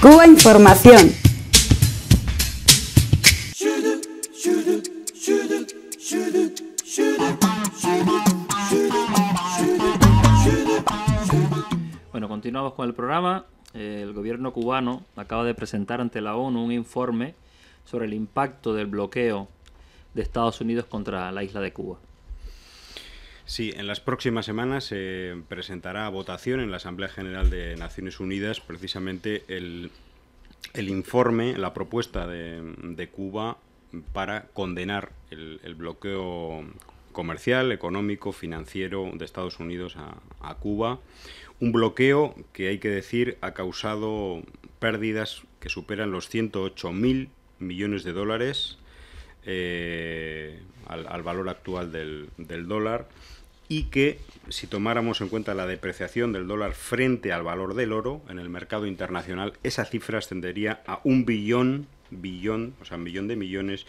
Cuba Información. Bueno, continuamos con el programa. El gobierno cubano acaba de presentar ante la ONU un informe sobre el impacto del bloqueo de Estados Unidos contra la isla de Cuba. Sí, en las próximas semanas se presentará a votación en la Asamblea General de Naciones Unidas precisamente el, informe, la propuesta de, Cuba para condenar el, bloqueo comercial, económico, financiero de Estados Unidos a, Cuba. Un bloqueo que hay que decir ha causado pérdidas que superan los 108.000 millones de dólares eh, al, valor actual del, del dólar y que si tomáramos en cuenta la depreciación del dólar frente al valor del oro en el mercado internacional, esa cifra ascendería a un billón, billón, o sea, un billón de millones,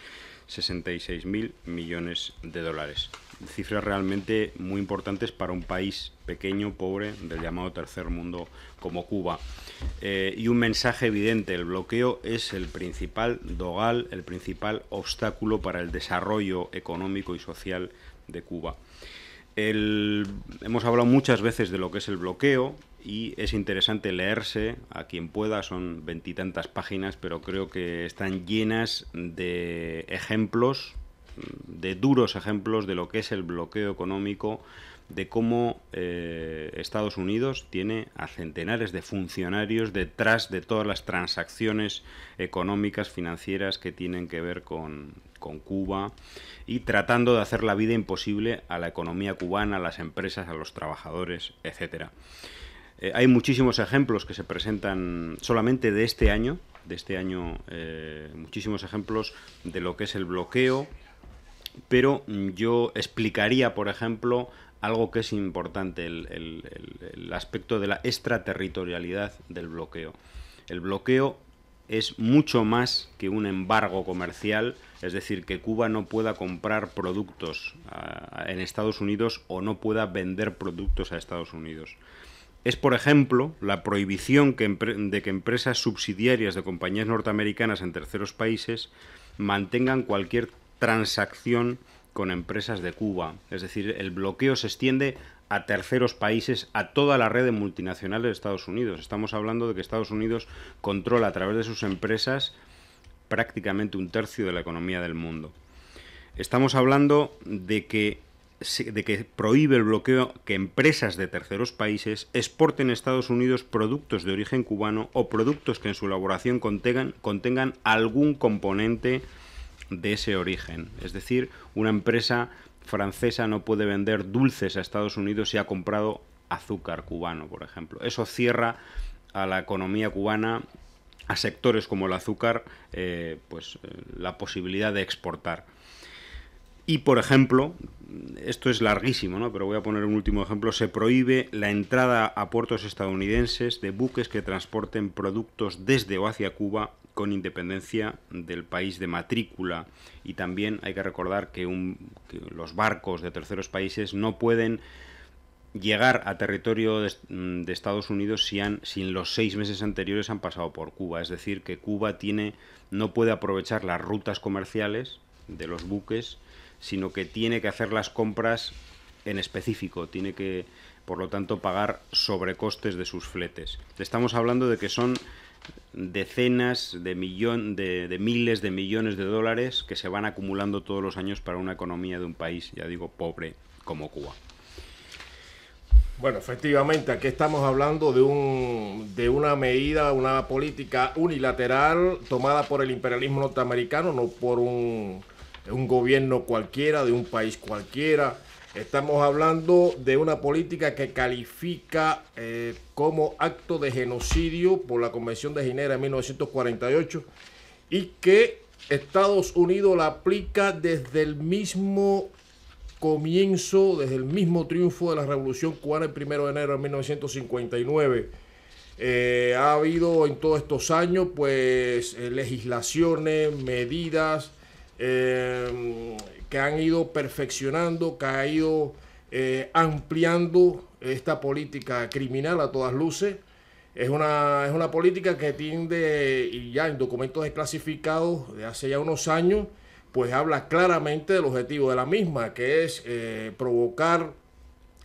66 mil millones de dólares. Cifras realmente muy importantes para un país pequeño, pobre, del llamado tercer mundo como Cuba. Eh, y un mensaje evidente, el bloqueo es el principal dogal, el principal obstáculo para el desarrollo económico y social de Cuba hemos hablado muchas veces de lo que es el bloqueo y es interesante leerse, a quien pueda, son veintitantas páginas, pero creo que están llenas de ejemplos, de duros ejemplos de lo que es el bloqueo económico, de cómo eh, Estados Unidos tiene a centenares de funcionarios detrás de todas las transacciones económicas, financieras que tienen que ver con, con Cuba y tratando de hacer la vida imposible a la economía cubana, a las empresas, a los trabajadores, etcétera. Eh, hay muchísimos ejemplos que se presentan solamente de este año, de este año, eh, muchísimos ejemplos de lo que es el bloqueo, pero yo explicaría, por ejemplo, algo que es importante, el aspecto de la extraterritorialidad del bloqueo. El bloqueo es mucho más que un embargo comercial, es decir, que Cuba no pueda comprar productos ah, en Estados Unidos o no pueda vender productos a Estados Unidos. Es, por ejemplo, la prohibición de que empresas subsidiarias de compañías norteamericanas en terceros países mantengan cualquier transacción con empresas de Cuba. Es decir, el bloqueo se extiende a terceros países, a toda la red de multinacionales de Estados Unidos. Estamos hablando de que Estados Unidos controla a través de sus empresas prácticamente un tercio de la economía del mundo. Estamos hablando de que, de que prohíbe el bloqueo que empresas de terceros países exporten a Estados Unidos productos de origen cubano o productos que en su elaboración contengan, contengan algún componente de ese origen. Es decir, una empresa francesa no puede vender dulces a Estados Unidos si ha comprado azúcar cubano, por ejemplo. Eso cierra a la economía cubana, a sectores como el azúcar, eh, pues eh, la posibilidad de exportar. Y, por ejemplo, esto es larguísimo, ¿no? pero voy a poner un último ejemplo, se prohíbe la entrada a puertos estadounidenses de buques que transporten productos desde o hacia Cuba con independencia del país de matrícula. Y también hay que recordar que, los barcos de terceros países no pueden llegar a territorio de, Estados Unidos si, han, si en los seis meses anteriores han pasado por Cuba. Es decir, que Cuba tiene, no puede aprovechar las rutas comerciales de los buques, sino que tiene que hacer las compras en específico, tiene que, por lo tanto, pagar sobrecostes de sus fletes. Estamos hablando de que son decenas de, millón, de, miles de millones de dólares que se van acumulando todos los años para una economía de un país, ya digo, pobre como Cuba. Bueno, efectivamente, aquí estamos hablando de, un, de una medida, una política unilateral tomada por el imperialismo norteamericano, no por un, un gobierno cualquiera, de un país cualquiera. Estamos hablando de una política que califica eh, como acto de genocidio por la Convención de Ginebra de 1948 y que Estados Unidos la aplica desde el mismo comienzo, desde el mismo triunfo de la Revolución Cubana el 1 de enero de 1959. Eh, ha habido en todos estos años pues eh, legislaciones, medidas, que han ido perfeccionando, que ha ido eh, ampliando esta política criminal a todas luces. Es una, es una política que tiende, y ya en documentos desclasificados de hace ya unos años, pues habla claramente del objetivo de la misma, que es eh, provocar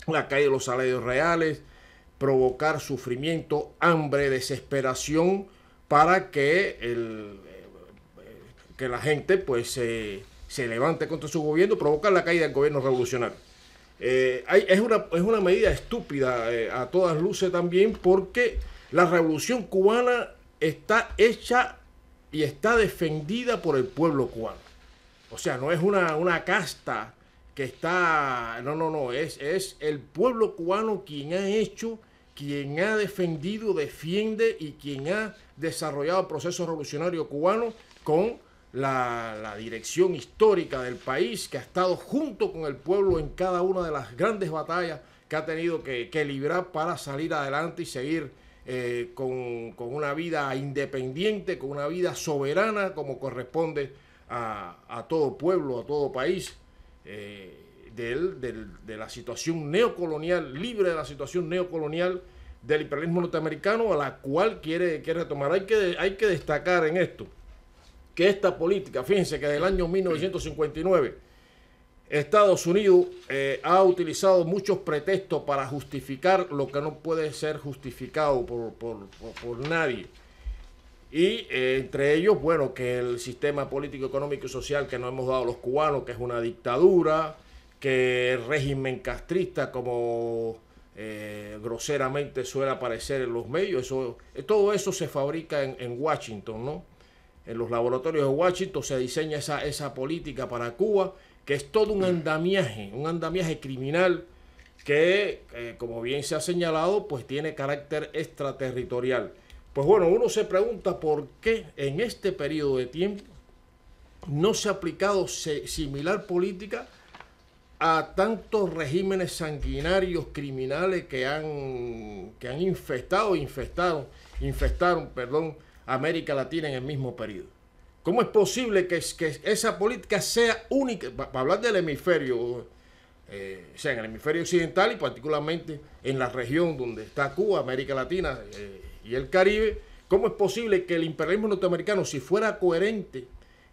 la caída de los salarios reales, provocar sufrimiento, hambre, desesperación, para que, el, eh, que la gente pues se levante contra su gobierno, provocar la caída del gobierno revolucionario. Eh, es, una, es una medida estúpida a todas luces también porque la revolución cubana está hecha y está defendida por el pueblo cubano. O sea, no es una, una casta que está... No, no, no, es, es el pueblo cubano quien ha hecho, quien ha defendido, defiende y quien ha desarrollado el proceso revolucionario cubano con la, dirección histórica del país, que ha estado junto con el pueblo en cada una de las grandes batallas que ha tenido que, librar para salir adelante y seguir eh, con, una vida independiente, con una vida soberana como corresponde a, todo pueblo, a todo país, eh, de la situación neocolonial, libre de la situación neocolonial del imperialismo norteamericano, a la cual quiere, retomar. Hay que destacar en esto que esta política, fíjense que desde el año 1959, Estados Unidos eh, ha utilizado muchos pretextos para justificar lo que no puede ser justificado por, por nadie. Y eh, entre ellos, bueno, que el sistema político, económico y social que nos hemos dado los cubanos, que es una dictadura, que el régimen castrista, como eh, groseramente suele aparecer en los medios, eso, todo eso se fabrica en, Washington, ¿no? En los laboratorios de Washington se diseña esa, esa política para Cuba, que es todo un andamiaje, un andamiaje criminal que, como bien se ha señalado, pues tiene carácter extraterritorial. Pues bueno, uno se pregunta por qué en este periodo de tiempo no se ha aplicado similar política a tantos regímenes sanguinarios criminales que han, que han infestado, infestaron, infestaron, perdón, América Latina en el mismo periodo. ¿Cómo es posible que, que esa política sea única, para hablar del hemisferio, eh, sea en el hemisferio occidental y particularmente en la región donde está Cuba, América Latina, eh, y el Caribe, ¿cómo es posible que el imperialismo norteamericano, si fuera coherente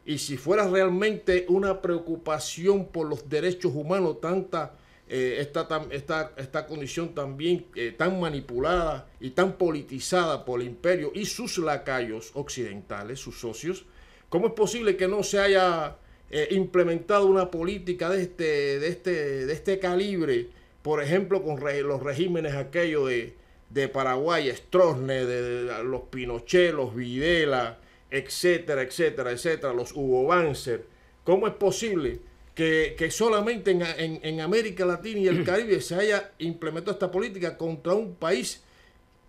y si fuera realmente una preocupación por los derechos humanos, tanta eh, esta, esta, esta, condición también eh, tan manipulada y tan politizada por el imperio y sus lacayos occidentales, sus socios, ¿cómo es posible que no se haya eh, implementado una política de este, de, este, de este calibre, por ejemplo, con los regímenes aquellos de, de Paraguay, Stroessner, de, los Pinochet, los Videla, etcétera, etcétera, etcétera, los Hugo Banzer. ¿Cómo es posible que, solamente en, América Latina y el Caribe se haya implementado esta política contra un país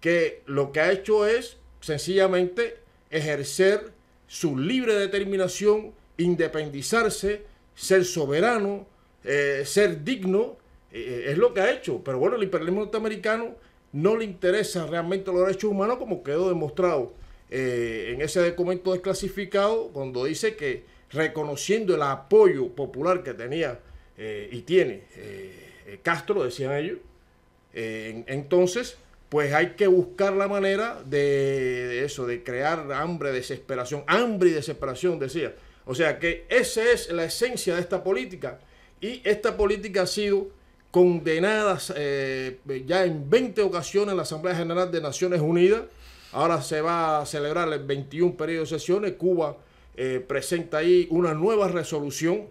que lo que ha hecho es sencillamente ejercer su libre determinación, independizarse, ser soberano, eh, ser digno, eh, es lo que ha hecho. Pero bueno, el imperialismo norteamericano no le interesa realmente los derechos humanos como quedó demostrado eh, en ese documento desclasificado cuando dice que reconociendo el apoyo popular que tenía eh, y tiene eh, Castro, decían ellos, entonces pues hay que buscar la manera de, eso, de crear hambre, desesperación, hambre y desesperación, decía. O sea que esa es la esencia de esta política y esta política ha sido condenadas eh, ya en 20 ocasiones en la Asamblea General de Naciones Unidas. Ahora se va a celebrar el 21 periodo de sesiones. Cuba eh, presenta ahí una nueva resolución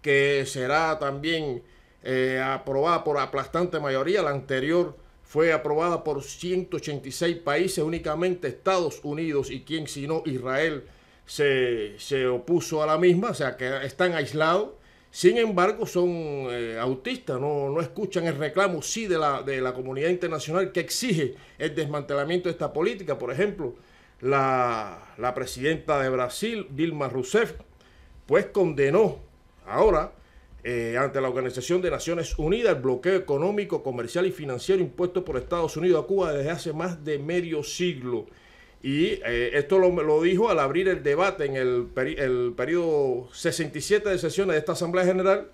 que será también eh, aprobada por aplastante mayoría. La anterior fue aprobada por 186 países, únicamente Estados Unidos y quien sino Israel se, se opuso a la misma, o sea que están aislados. Sin embargo, son eh, autistas, no, escuchan el reclamo, sí, de la, de la comunidad internacional que exige el desmantelamiento de esta política. Por ejemplo, la, presidenta de Brasil, Dilma Rousseff, pues condenó ahora eh, ante la Organización de Naciones Unidas el bloqueo económico, comercial y financiero impuesto por Estados Unidos a Cuba desde hace más de medio siglo. Y eh, esto lo, lo, dijo al abrir el debate en el, el periodo 67 de sesiones de esta Asamblea General.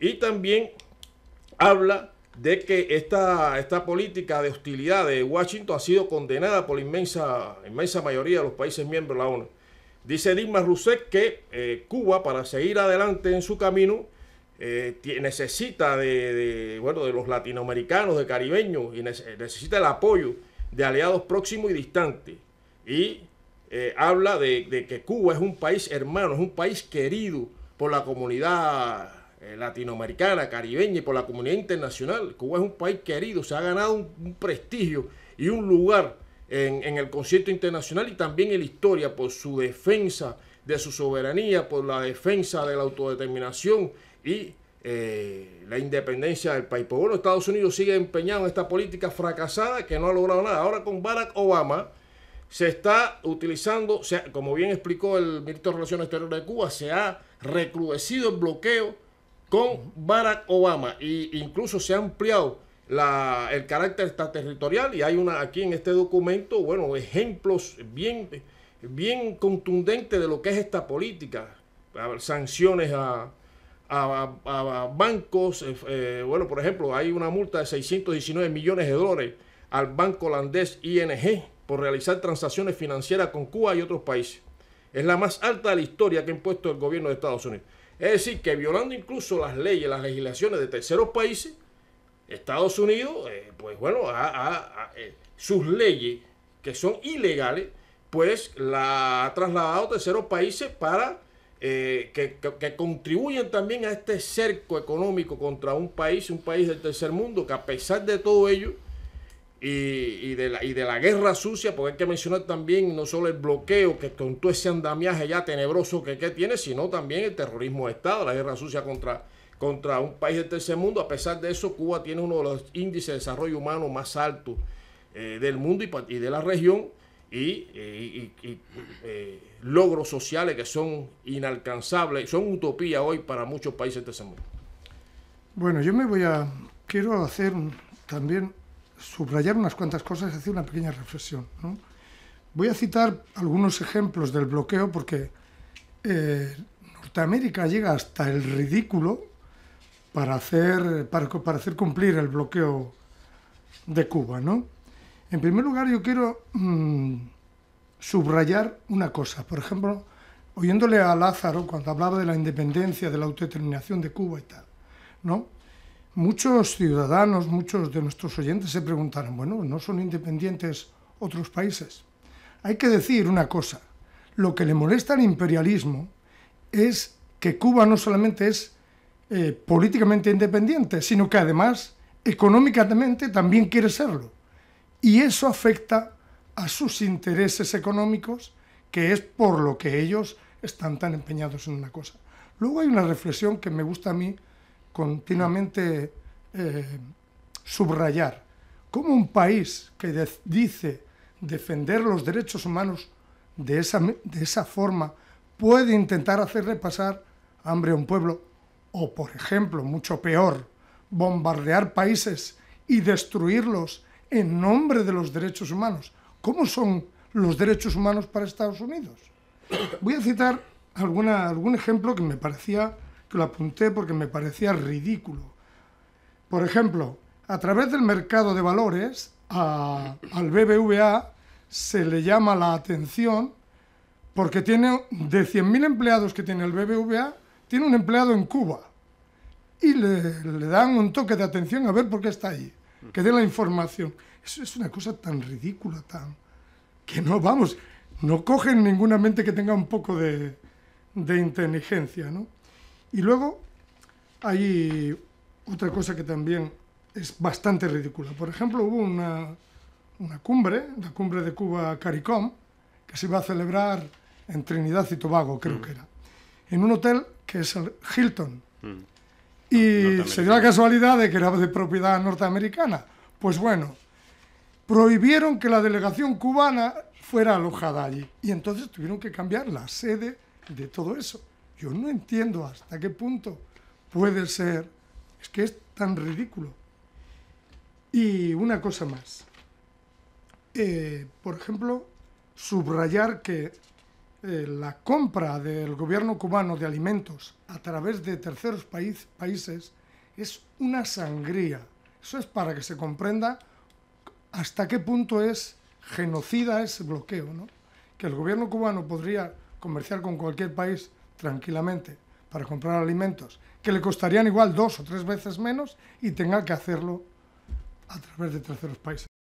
Y también habla de que esta, esta política de hostilidad de Washington ha sido condenada por la inmensa, inmensa mayoría de los países miembros de la ONU. Dice Dilma Rousseff que eh, Cuba, para seguir adelante en su camino, eh, necesita de, bueno, de los latinoamericanos, de caribeños, y necesita el apoyo de aliados próximos y distantes. Y eh, habla de, que Cuba es un país hermano, es un país querido por la comunidad latinoamericana, caribeña y por la comunidad internacional. Cuba es un país querido, se ha ganado un prestigio y un lugar en, el concierto internacional y también en la historia por su defensa de su soberanía, por la defensa de la autodeterminación y eh, la independencia del país. Pues bueno, Estados Unidos sigue empeñado en esta política fracasada que no ha logrado nada. Ahora con Barack Obama se está utilizando, o sea, como bien explicó el ministro de Relaciones Exteriores de Cuba, se ha recrudecido el bloqueo con Barack Obama e incluso se ha ampliado el carácter extraterritorial y hay una aquí en este documento, bueno, ejemplos bien, bien contundentes de lo que es esta política. Sanciones a, bancos, eh, eh, bueno, por ejemplo, hay una multa de 619 millones de dólares al banco holandés ING por realizar transacciones financieras con Cuba y otros países. Es la más alta de la historia que ha impuesto el gobierno de Estados Unidos. Es decir, que violando incluso las leyes, las legislaciones de terceros países, Estados Unidos, eh, pues bueno, eh, sus leyes que son ilegales, pues la ha trasladado a terceros países para eh, que, que, también a este cerco económico contra un país, un país del tercer mundo, que a pesar de todo ello y, de, la, y de la guerra sucia, porque hay que mencionar también no solo el bloqueo que con todo ese andamiaje ya tenebroso que, que tiene, sino también el terrorismo de Estado, la guerra sucia contra contra un país del tercer mundo. A pesar de eso, Cuba tiene uno de los índices de desarrollo humano más altos eh, del mundo y, de la región y, eh, logros sociales que son inalcanzables, son utopía hoy para muchos países del tercer mundo. Bueno, yo me voy a, quiero hacer también, subrayar unas cuantas cosas y hacer una pequeña reflexión. Voy a citar algunos ejemplos del bloqueo porque eh, Norteamérica llega hasta el ridículo para hacer, para, hacer cumplir el bloqueo de Cuba. ¿no? En primer lugar, yo quiero mm, subrayar una cosa. Por ejemplo, oyéndole a Lázaro cuando hablaba de la independencia, de la autodeterminación de Cuba y tal, ¿no? Muchos ciudadanos, muchos de nuestros oyentes se preguntaron, bueno, ¿no son independientes otros países? Hay que decir una cosa, lo que le molesta al imperialismo es que Cuba no solamente es eh, políticamente independiente, sino que además económicamente también quiere serlo. Y eso afecta a sus intereses económicos, que es por lo que ellos están tan empeñados en una cosa. Luego hay una reflexión que me gusta a mí continuamente eh, subrayar. ¿Cómo un país que dice defender los derechos humanos de esa, de esa forma puede intentar hacerle pasar hambre a un pueblo o, por ejemplo, mucho peor, bombardear países y destruirlos en nombre de los derechos humanos. ¿Cómo son los derechos humanos para Estados Unidos? Voy a citar alguna, algún ejemplo que me parecía, que lo apunté porque me parecía ridículo. Por ejemplo, a través del mercado de valores, al BBVA se le llama la atención porque tiene de 100.000 empleados que tiene el BBVA, tiene un empleado en Cuba y le, dan un toque de atención a ver por qué está ahí, que dé la información. Eso es una cosa tan ridícula, tan que no, vamos, no cogen ninguna mente que tenga un poco de, de inteligencia, ¿no? Y luego hay otra cosa que también es bastante ridícula. Por ejemplo, hubo una, una cumbre, la cumbre de Cuba CARICOM, que se iba a celebrar en Trinidad y Tobago, creo mm. que era, en un hotel que es el Hilton. Mm. Y se dio la casualidad de que era de propiedad norteamericana. Pues bueno, prohibieron que la delegación cubana fuera alojada allí. Y entonces tuvieron que cambiar la sede de todo eso. Yo no entiendo hasta qué punto puede ser. Es que es tan ridículo. Y una cosa más. Eh, por ejemplo, subrayar que eh, la compra del gobierno cubano de alimentos a través de terceros países es una sangría, Eso es para que se comprenda hasta qué punto es genocida ese bloqueo, ¿no? Que el gobierno cubano podría comerciar con cualquier país tranquilamente para comprar alimentos que le costarían igual dos o tres veces menos y tenga que hacerlo a través de terceros países.